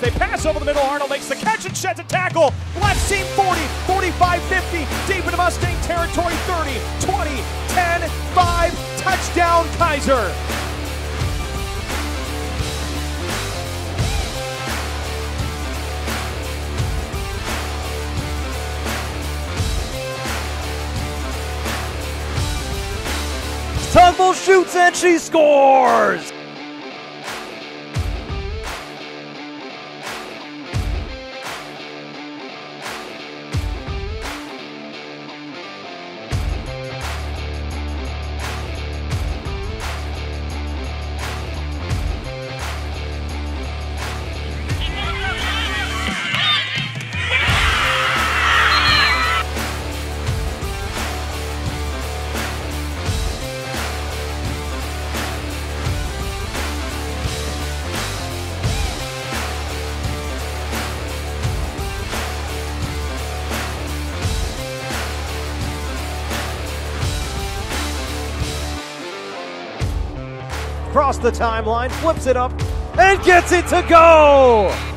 They pass over the middle. Arnold makes the catch and sheds a tackle. Left seam 40, 45, 50. Deep into Mustang territory 30, 20, 10, 5. Touchdown, Keiser. Tugboat shoots and she scores! Across the timeline, flips it up, and gets it to go!